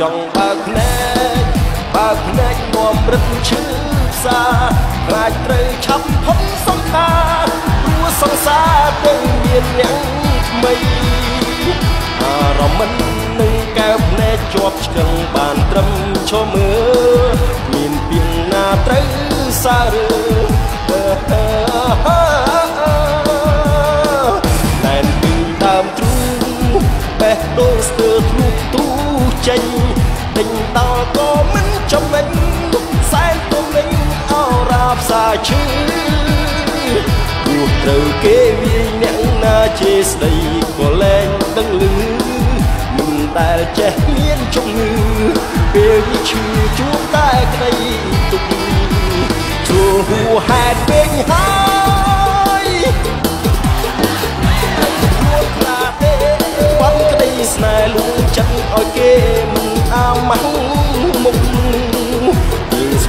ចង់បើកភ្នែកបើកភ្នែកងំរឹតឈឺផ្សាខ្លាចត្រូវឆាប់ផុតសង្សារព្រោះសង្សារទាំងមានអ្នកថ្មីអារម្មណ៍មិននឹងកែវភ្នែកជាប់ឆ្កឹងបានត្រឹមឈរមើលមានពីងណាត្រូវសារតែ ដេញដល់ក៏មិនចំណេញសែនទុំលេងអរាផ្សាឈឺព្រោះត្រូវគេវាយអ្នកណាជេរស្ដីក៏លែងដឹងលឺដែលចេះមានជំងឺពេលនេះឈឺជួបតែក្តីទុកជួហួហេតុពេកហើយ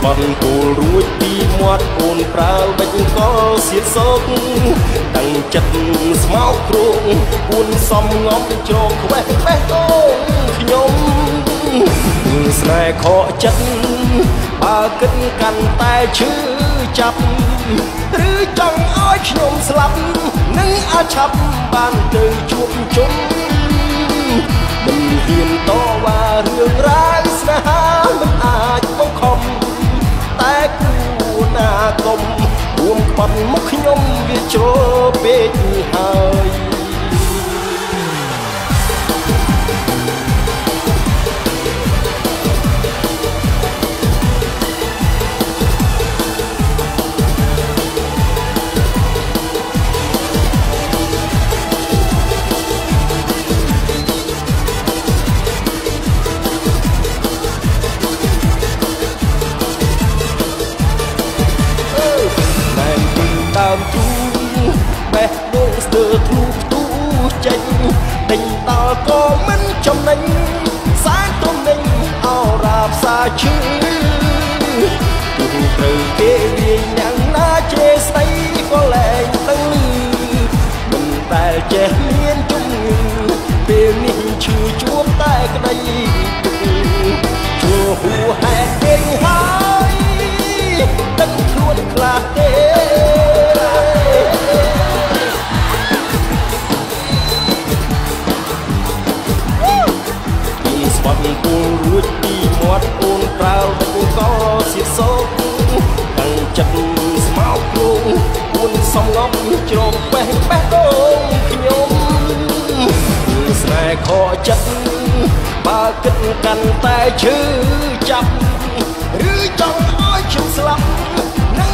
បន់គោលរួចពីមាត់អូនប្រើបិចកលសៀតសោកតាំងចិត្តស្មោកគ្រងពួនសំងំជ្រោកខ្វេះបេះដូងខ្ញុំស្នេហ៍ខកចិត្តបើគិតកាន់តែឈឺចាប់ឬចង់ឲ្យខ្ញុំស្លាប់នឹងអាចឆាប់បានទៅជួបជុំមិនហ៊ានតវ៉ារឿងរ៉ាវ ចេះមានជំងឺពេលនេះឈឺជួបតែក្តីទុកជួហួហេតុពេកហើយដឹងខ្លួនខ្លះទេបាត់គូរួចពីមាត់អូនប្រើទឹកក៏សៀតសោកតាំងចិត្តស្មោកគ្រងអូ នសំងំជ្រោមបេះបេះដូងខ្ញុំស្នេហ៍ខកចិត្តបើគិតកាន់តែឈឺចាប់ឬចង់ឲ្យខ្ញុំស្លាប់នឹង